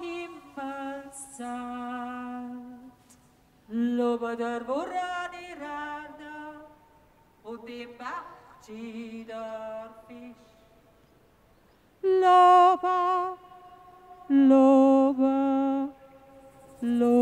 Himmel sagt. Lobe der Burani Rada und dem Bachti der Fisch. Lobe, Lobe, Lobe.